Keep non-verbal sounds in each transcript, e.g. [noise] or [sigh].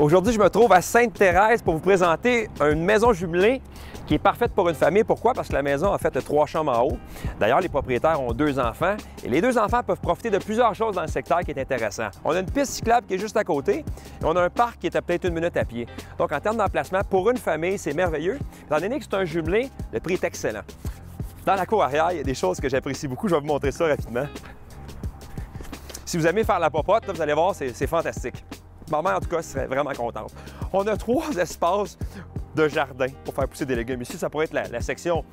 Aujourd'hui, je me trouve à Sainte-Thérèse pour vous présenter une maison jumelée qui est parfaite pour une famille. Pourquoi? Parce que la maison a fait trois chambres en haut. D'ailleurs, les propriétaires ont deux enfants et les deux enfants peuvent profiter de plusieurs choses dans le secteur qui est intéressant. On a une piste cyclable qui est juste à côté et on a un parc qui est à peut-être une minute à pied. Donc, en termes d'emplacement, pour une famille, c'est merveilleux. Étant donné que c'est un jumelé, le prix est excellent. Dans la cour arrière, il y a des choses que j'apprécie beaucoup. Je vais vous montrer ça rapidement. Si vous aimez faire la popote, vous allez voir, c'est fantastique. Ma mère, en tout cas, serait vraiment contente. On a trois espaces de jardin pour faire pousser des légumes. Ici, ça pourrait être la, section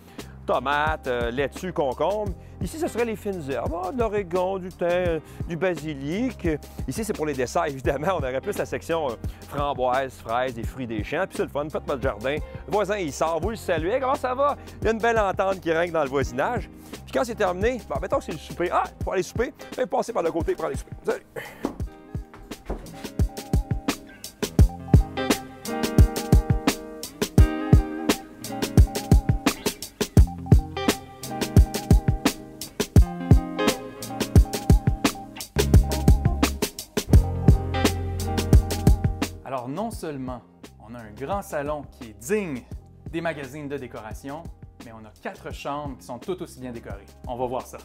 tomates, euh, laitue, concombre. Ici, ce serait les fines herbes, ah, de l'oregon, du thym, du basilic. Ici, c'est pour les desserts, [laughs] évidemment. On aurait plus la section euh, framboises, fraises, et fruits des champs. Puis c'est le fun, faites votre jardin. Le voisin, il sort, vous le saluez. Comment ça va? Il y a une belle entente qui règne dans le voisinage. Puis quand c'est terminé, bon, mettons que c'est le souper. Ah, il faut aller souper. passer par le côté pour aller souper. Salut! Alors non seulement on a un grand salon qui est digne des magazines de décoration, mais on a quatre chambres qui sont tout aussi bien décorées. On va voir ça.